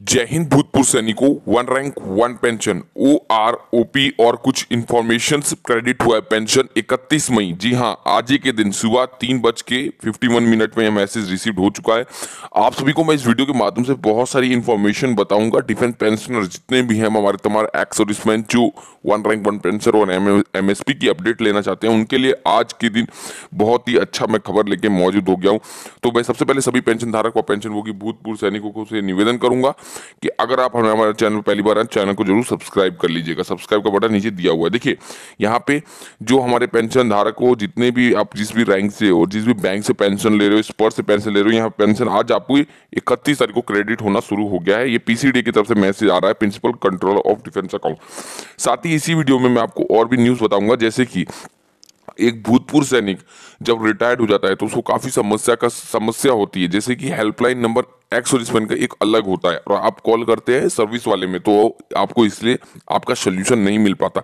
जय हिंद भूतपूर्व सैनिकों, one rank, one pension O R O P और कुछ इंफॉर्मेशन क्रेडिट हुआ है पेंशन 31 मई। जी हाँ आज ही के दिन सुबह तीन बज के 51 मिनट में यह मैसेज रिसीव हो चुका है। आप सभी को मैं इस वीडियो के माध्यम से बहुत सारी इंफॉर्मेशन बताऊँगा। डिफेंस पेंशनर जितने भी हैं, हमारे तमारे एक्स सर्विसमैन जो वन रैंक, वन पेंशन और एम एस पी की अपडेट लेना चाहते हैं, उनके लिए आज के दिन बहुत ही अच्छा मैं खबर लेके मौजूद हो गया हूँ। तो मैं सबसे पहले सभी पेंशन धारक व पेंशन भोगी, भूतपूर्व सैनिकों को से निवेदन करूँगा कि अगर आप हमें हमारे चैनल पहली बार आए चैनल को ज़रूर सब्सक्राइब कर लीजिएगा। सब्सक्राइब का बटन नीचे दिया हुआ है। देखिए, यहाँ पे जो हमारे पेंशन धारक हो, जितने भी आप जिस भी रैंक से हो, जिस भी बैंक से पेंशन ले रहे हो स्पर्श से पेंशन ले रहे हो, यहाँ पेंशन आज आपको इकतीस तारीख को क्रेडिट होना शुरू हो गया है। ये पीसीडी की तरफ़ से मैसेज आ रहा है principal controller of defence account साथ ही इसी वीडियो में मैं आपको और भी न्यूज़ बताऊँगा। जैसे कि एक भूतपूर्व सैनिक जब रिटायर्ड हो जाता है तो उसको काफ़ी समस्या का समस्या होती है। जैसे कि हेल्पलाइन नंबर एक्स का एक अलग होता है और आप कॉल करते हैं सर्विस वाले में तो आपको इसलिए आपका सोल्यूशन नहीं मिल पाता।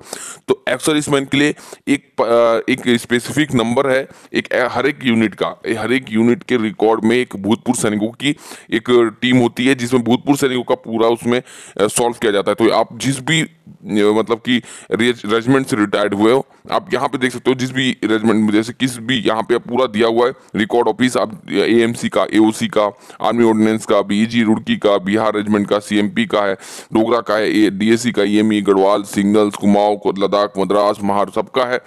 तो एक्स के लिए एक एक स्पेसिफिक नंबर है, एक हर एक यूनिट का। हर एक यूनिट के रिकॉर्ड में एक भूतपूर्व सैनिकों की एक टीम होती है, जिसमें भूतपूर्व सैनिकों का पूरा उसमें सॉल्व किया जाता है। तो आप जिस भी मतलब कि रेजिमेंट से रिटायर्ड हुए हो, आप यहाँ पे देख सकते हो, जिस भी रेजिमेंट में, जैसे किस भी यहाँ पे पूरा दिया हुआ है रिकॉर्ड ऑफ़िस आप एएमसी का एओसी का आर्मी ऑर्डिनेंस का बीजी रुड़की का, बिहार रेजिमेंट का सीएमपी का है, डोगरा का है डीएससी का ईएमई गढ़वाल, सिग्नल्स, कुमाऊं लद्दाख, मद्रास, महार, सबका है।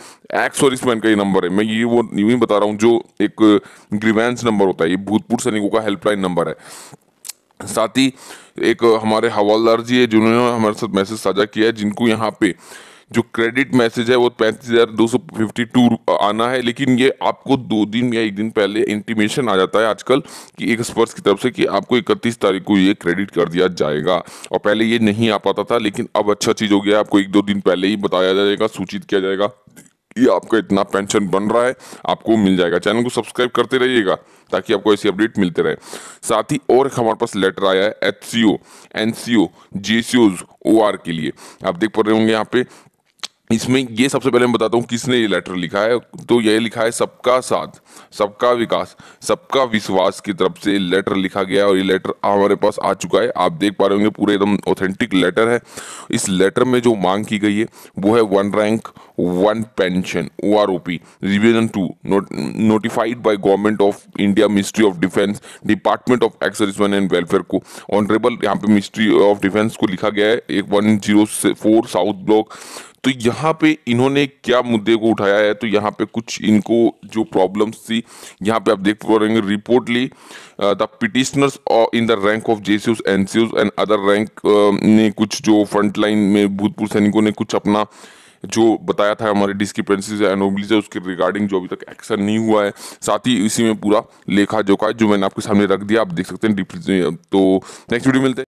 एक्स और इसमें का ये नंबर है। मैं ये वो, यूँ ही बता रहा हूँ, जो एक ग्रीवेंस नंबर होता है, ये भूतपूर्व सैनिकों का हेल्पलाइन नंबर है। साथ ही एक हमारे हवालदार जी है, जिन्होंने हमारे साथ मैसेज साझा किया है, जिनको यहाँ पे जो क्रेडिट मैसेज है, वो पैंतीस हज़ार दो सौ फिफ्टी टू आना है, लेकिन ये आपको दो दिन या एक दिन पहले इंटीमेशन आ जाता है आजकल कि एक स्पर्श की तरफ़ से कि आपको इकतीस तारीख को ये क्रेडिट कर दिया जाएगा। और पहले ये नहीं आ पाता था, लेकिन अब अच्छा चीज़ हो गया आपको एक दो दिन पहले ही बताया जाएगा, सूचित किया जाएगा कि आपका इतना पेंशन बन रहा है, आपको मिल जाएगा। चैनल को सब्सक्राइब करते रहिएगा, ताकि आपको ऐसी अपडेट मिलते रहे। साथ ही और हमारे पास लेटर आया है H C O N C O G C O R के लिए। आप देख पा रहे होंगे यहाँ पे इसमें ये सबसे पहले मैं बताता हूँ किसने ये लेटर लिखा है। तो ये लिखा है सबका साथ, सबका विकास, सबका विश्वास की तरफ़ से लेटर लिखा गया और ये लेटर हमारे पास आ चुका है। आप देख पा रहे होंगे पूरे एकदम ऑथेंटिक लेटर है। इस लेटर में जो मांग की गई है, वो है one rank one pension O R O P revision to notified by government of India ministry of defence department of ex and welfare को। ऑनरेबल यहाँ पे मिनिस्ट्री ऑफ़ डिफेंस को लिखा गया है, एक one zero four south block तो यहाँ पे इन्होंने क्या मुद्दे को उठाया है? तो यहाँ पे कुछ इनको जो प्रॉब्लम्स थी, यहाँ पे आप देख पा रहे reportedly the petitioners in the rank of जेसीयूज NCOs and other rank ने कुछ जो फ्रंट लाइन में भूतपूर्व सैनिकों ने कुछ अपना जो बताया था हमारे डिस्क्रिपेंसीज एनोबलीज है, उसके रिगार्डिंग जो अभी तक एक्शन नहीं हुआ है। साथ ही इसी में पूरा लेखा जोखा जो मैंने आपके सामने रख दिया, आप देख सकते हैं तो नेक्स्ट वीडियो मिलते हैं।